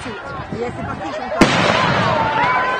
parti. Et c'est parti, je.